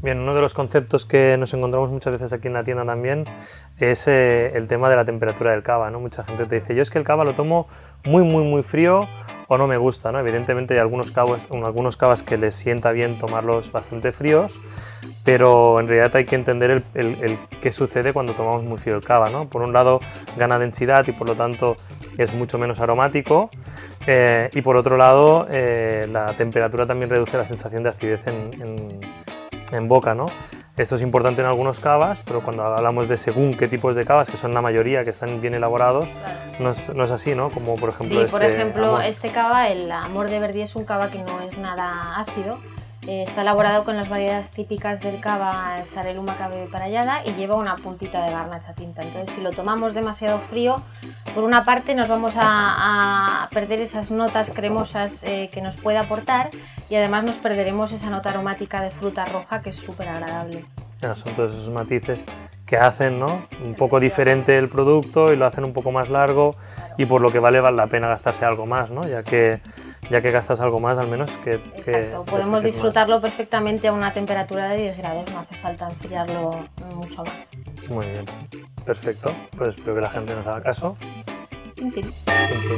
Bien, uno de los conceptos que nos encontramos muchas veces aquí en la tienda también es eh, el tema de la temperatura del cava. ¿no? Mucha gente te dice, yo es que el cava lo tomo muy, muy, muy frío o no me gusta. ¿no? Evidentemente hay algunos cavas, algunos cavas que les sienta bien tomarlos bastante fríos, pero en realidad hay que entender el, qué sucede cuando tomamos muy frío el cava. ¿no? Por un lado gana densidad y por lo tanto es mucho menos aromático eh, y por otro lado eh, la temperatura también reduce la sensación de acidez en boca, ¿no? Esto es importante en algunos cavas, pero cuando hablamos de según qué tipos de cavas, que son la mayoría, que están bien elaborados, no, es, no, es, así, ¿no? Como por ejemplo sí, por este ejemplo, este cava, el Amor de Verdi, es un cava que no es nada ácido, eh, está elaborado con las variedades típicas del cava Chareluma Cabe Parallada y lleva una puntita de garnacha tinta. Entonces, si lo tomamos demasiado frío, por una parte nos vamos a, perder esas notas cremosas eh, que nos puede aportar y además nos perderemos esa nota aromática de fruta roja que es súper agradable. son todos esos matices que hacen ¿no? un poco diferente el producto y lo hacen un poco más largo y por lo que vale vale la pena gastarse algo más, ¿no? ya, que, ya que gastas algo más al menos que... Exacto, podemos disfrutarlo perfectamente a una temperatura de 10 grados, no hace falta enfriarlo mucho más. Muy bien, perfecto, pues espero que la gente nos haga caso. 찜질이. 찜질.